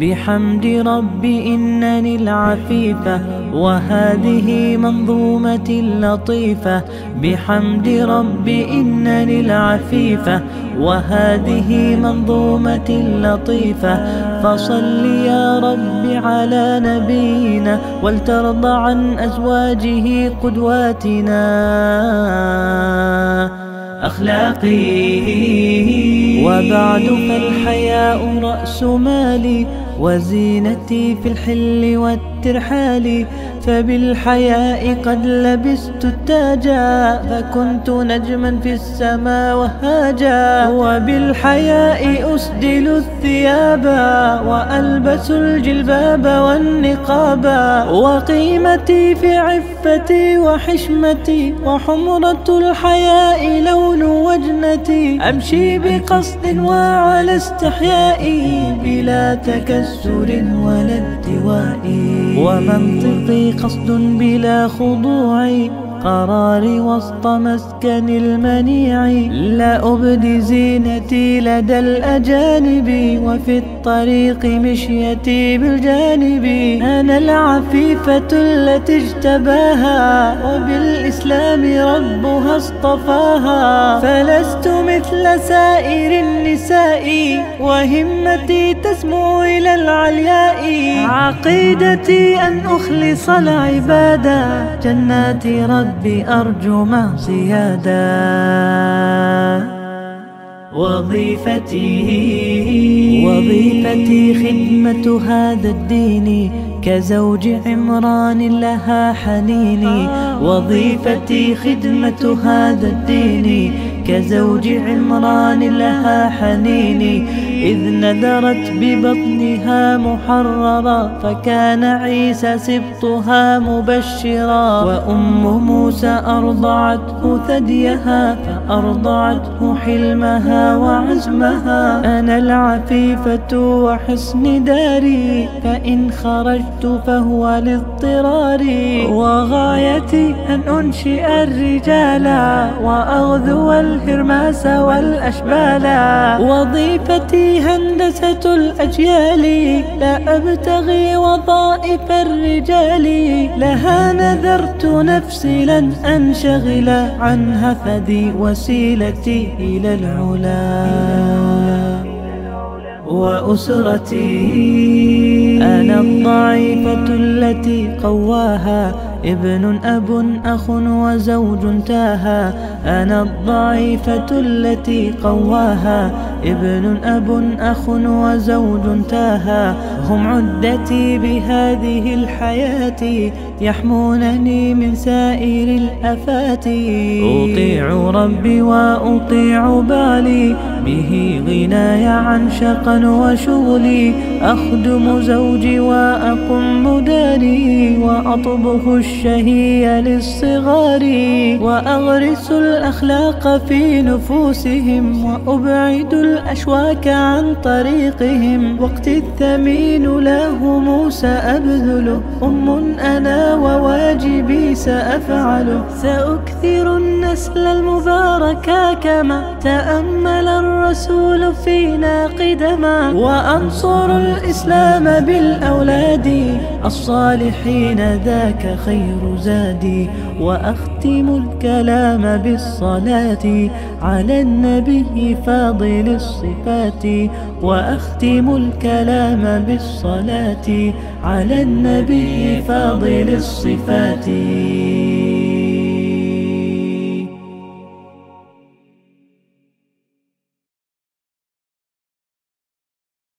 بحمد ربي. إنني العفيفة وهذه منظومة لطيفة بحمد ربي إنني العفيفة وهذه منظومة لطيفة فصل يا رب على نبينا ولترضى عن أزواجه قدواتنا. أخلاقي. وبعد فالحياء رأس مالي. وزينتي في الحل والترحال فبالحياء قد لبست التاجا فكنت نجما في السماء وهاجا. وبالحياء أسدل الثياب وألبس الجلباب والنقاب. وقيمتي في عفتي وحشمتي وحمرة الحياء لون وجنتي. أمشي بقصد وعلى استحيائي بلا تكسر. ولا التواء ومنطقي قصد بلا خضوع. قراري وسط مسكن المنيع. لا أبدي زينتي لدى الأجانب. وفي الطريق مشيتي بالجانب. أنا العفيفة التي اجتباها. وبالإسلام ربها اصطفاها. فلست مثل سائر النساء وهمتي تسمو إلى العلياء. عقيدتي أن أخلص العبادة جنات ربي أرجو ما زيادة وظيفتي وظيفتي خدمة هذا الدين كزوج عمران لها حنيني وظيفتي خدمة هذا الدين كزوج عمران لها حنيني. إذ ندرت ببطنها محررا فكان عيسى سبطها مبشرا وأم موسى أرضعته ثديها فأرضعته حلمها وعزمها أنا العفيفة وحسن داري فإن خرجت فهو لاضطرار وغايتي أن أنشئ الرجال وأغذو الهرماس والأشبال وظيفتي هندسة الأجيال لا أبتغي وظائف الرجال. لها نذرت نفسي لن أنشغل عنها فذي وسيلتي إلى العلا وأسرتي. أنا الضعيفة التي قواها ابن أب أخ وزوج تاها أنا الضعيفة التي قواها ابن أب أخ وزوج تاها هم عدتي بهذه الحياة يحمونني من سائر الأفات. أطيع ربي وأطيع بالي به غناي عن شقا وشغلي. أخدم زوجي وأقم داري وأطبخ الشهي للصغار وأغرس الأخلاق في نفوسهم وأبعد الأشواك عن طريقهم. وقت الثمين له سأبذله أم أنا وواجبي سأفعله. سأكثر النسل المبارك كما تأمل الرسول فينا قدما وأنصر الإسلام بالأولاد الصالحين ذاك خير زادي وأختم الكلام بالصلاة على النبي فاضل الصفات وأختم الكلام بالصلاة على النبي فاضل الصفات